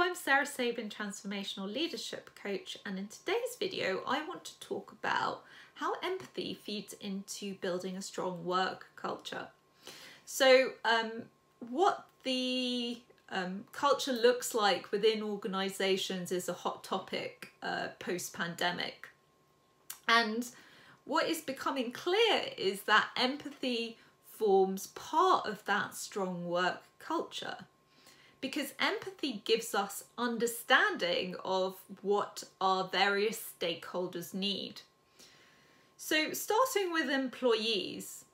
I'm Sara Sabin, Transformational Leadership Coach, and in today's video, I want to talk about how empathy feeds into building a strong work culture. So, um, what the um, culture looks like within organizations is a hot topic uh, post pandemic. And what is becoming clear is that empathy forms part of that strong work culture because empathy gives us understanding of what our various stakeholders need. So, starting with employees,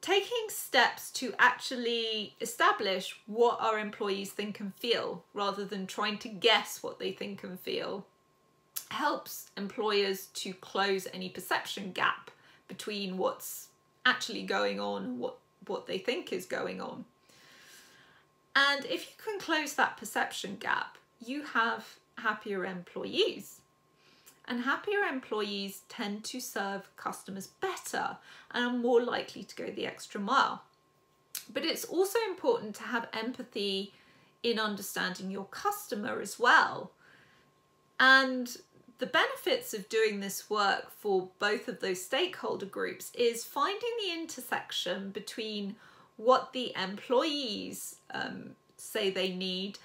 taking steps to actually establish what our employees think and feel rather than trying to guess what they think and feel helps employers to close any perception gap between what's actually going on and what, what they think is going on. And if you can close that perception gap, you have happier employees. And happier employees tend to serve customers better and are more likely to go the extra mile. But it's also important to have empathy in understanding your customer as well. And the benefits of doing this work for both of those stakeholder groups is finding the intersection between what the employees um, say they need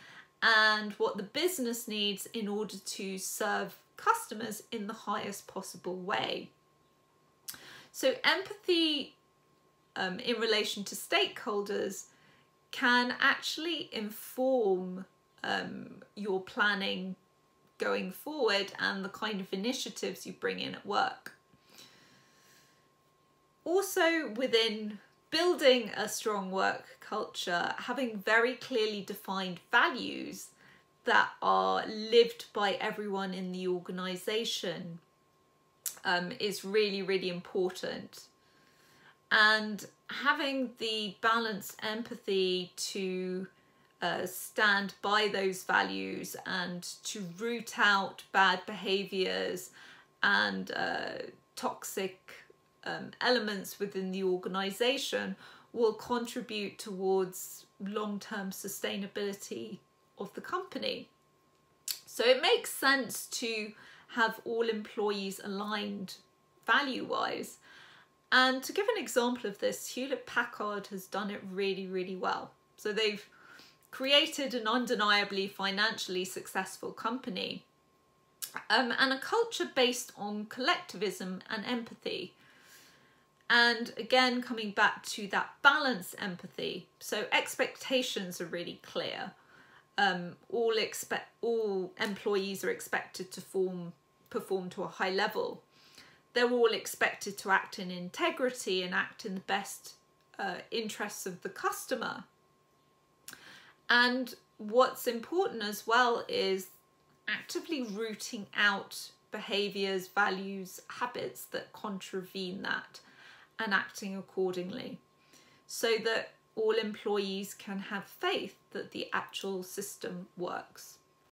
and what the business needs in order to serve customers in the highest possible way. So, empathy um, in relation to stakeholders can actually inform um, your planning going forward and the kind of initiatives you bring in at work. Also, within building a strong work culture, having very clearly defined values that are lived by everyone in the organisation um, is really, really important. And having the balanced empathy to uh, stand by those values and to root out bad behaviours and uh, toxic um, elements within the organisation will contribute towards long-term sustainability of the company. So it makes sense to have all employees aligned value-wise. And to give an example of this, Hewlett Packard has done it really, really well. So they've created an undeniably financially successful company um, and a culture based on collectivism and empathy. And again, coming back to that balance empathy. So expectations are really clear. Um, all expect all employees are expected to form perform to a high level. They're all expected to act in integrity and act in the best uh, interests of the customer. And what's important as well is actively rooting out behaviors, values, habits that contravene that and acting accordingly so that all employees can have faith that the actual system works.